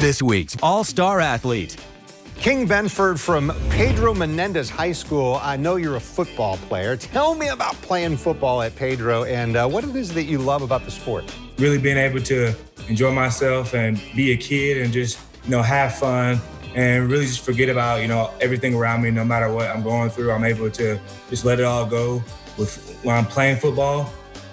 this week's All Star Athlete. King Benford from Pedro Menendez High School. I know you're a football player. Tell me about playing football at Pedro and uh, what it is that you love about the sport. Really being able to enjoy myself and be a kid and just, you know, have fun and really just forget about, you know, everything around me, no matter what I'm going through. I'm able to just let it all go with when I'm playing football.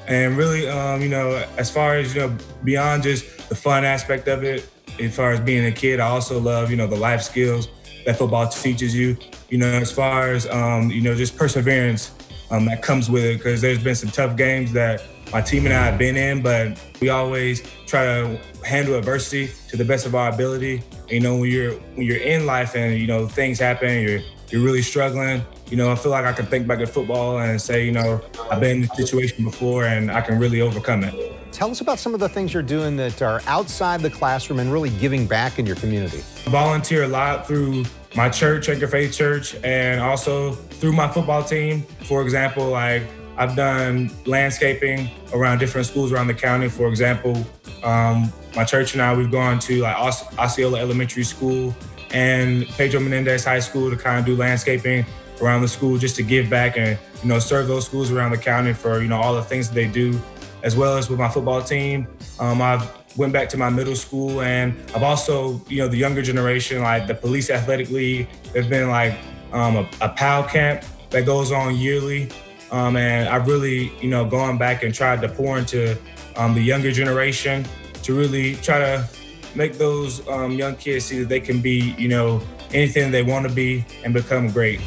And really, um, you know, as far as, you know, beyond just the fun aspect of it, as far as being a kid, I also love, you know, the life skills that football teaches you. You know, as far as um, you know, just perseverance um, that comes with it. Because there's been some tough games that my team and I have been in, but we always try to handle adversity to the best of our ability. You know, when you're when you're in life and you know things happen, you're you're really struggling. You know, I feel like I can think back at football and say, you know, I've been in this situation before and I can really overcome it. Tell us about some of the things you're doing that are outside the classroom and really giving back in your community. I volunteer a lot through my church, Anchor Faith Church, and also through my football team. For example, like I've done landscaping around different schools around the county. For example, um, my church and I, we've gone to like Osceola Elementary School and Pedro Menendez High School to kind of do landscaping around the school just to give back and, you know, serve those schools around the county for, you know, all the things that they do as well as with my football team. Um, I've went back to my middle school and I've also, you know, the younger generation, like the Police Athletic League, there's been like um, a, a camp that goes on yearly. Um, and I've really, you know, gone back and tried to pour into um, the younger generation to really try to make those um, young kids see that they can be, you know, anything they want to be and become great.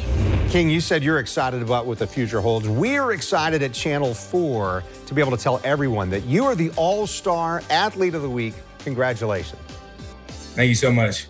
King, you said you're excited about what the future holds. We're excited at Channel 4 to be able to tell everyone that you are the All Star Athlete of the Week. Congratulations. Thank you so much.